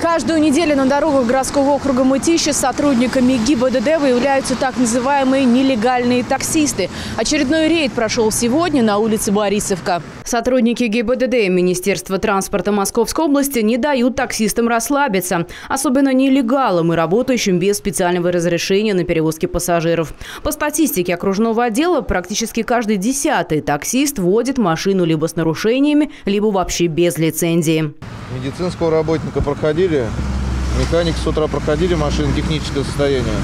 Каждую неделю на дорогах городского округа Мытищи сотрудниками ГИБДД выявляются так называемые нелегальные таксисты. Очередной рейд прошел сегодня на улице Борисовка. Сотрудники ГИБДД и Министерства транспорта Московской области не дают таксистам расслабиться. Особенно нелегалам и работающим без специального разрешения на перевозки пассажиров. По статистике окружного отдела, практически каждый десятый таксист водит машину либо с нарушениями, либо вообще без лицензии. Медицинского работника проходили, механик с утра проходили машины техническое состояние.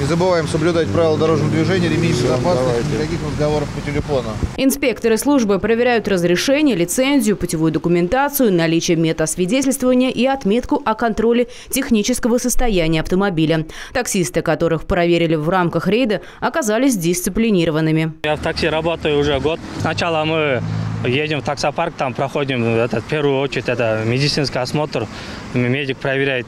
Не забываем соблюдать правила дорожного движения, ремень безопасности, никаких разговоров по телефону. Инспекторы службы проверяют разрешение, лицензию, путевую документацию, наличие метасвидетельствования и отметку о контроле технического состояния автомобиля. Таксисты, которых проверили в рамках рейда, оказались дисциплинированными. Я в такси работаю уже год. Сначала мы едем в таксопарк, там проходим этот, в первую очередь это медицинский осмотр. Медик проверяет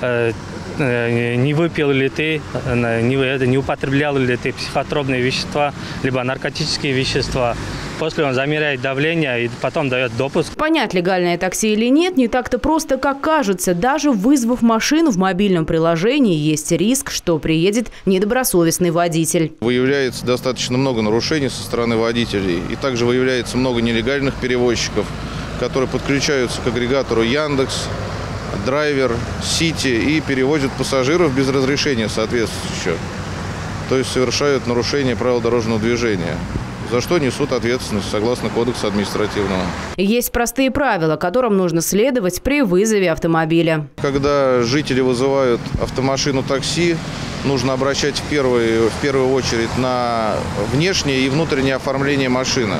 э, э, не выпил ли ты, э, не, не употреблял ли ты психотропные вещества, либо наркотические вещества. После он замеряет давление и потом дает допуск. Понять, легальное такси или нет, не так-то просто, как кажется. Даже вызвав машину в мобильном приложении, есть риск, что приедет недобросовестный водитель. Выявляется достаточно много нарушений со стороны водителей. И также выявляется много нелегальных перевозчиков, которые подключаются к агрегатору Яндекс, драйвер, сити и перевозят пассажиров без разрешения соответствующего. То есть совершают нарушение правил дорожного движения за что несут ответственность согласно Кодекса административного. Есть простые правила, которым нужно следовать при вызове автомобиля. Когда жители вызывают автомашину такси, нужно обращать в первую, в первую очередь на внешнее и внутреннее оформление машины.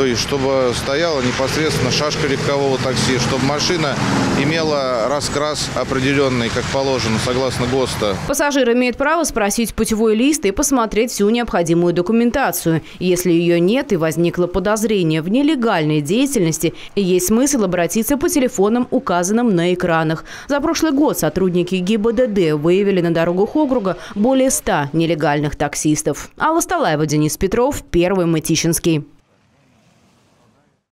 То есть, чтобы стояла непосредственно шашка легкового такси, чтобы машина имела раскрас определенный, как положено, согласно ГОСТа. Пассажир имеет право спросить путевой лист и посмотреть всю необходимую документацию. Если ее нет и возникло подозрение в нелегальной деятельности, есть смысл обратиться по телефонам, указанным на экранах. За прошлый год сотрудники ГИБДД выявили на дорогах округа более 100 нелегальных таксистов. Алла Сталаева, Денис Петров, Первый Мытищинский.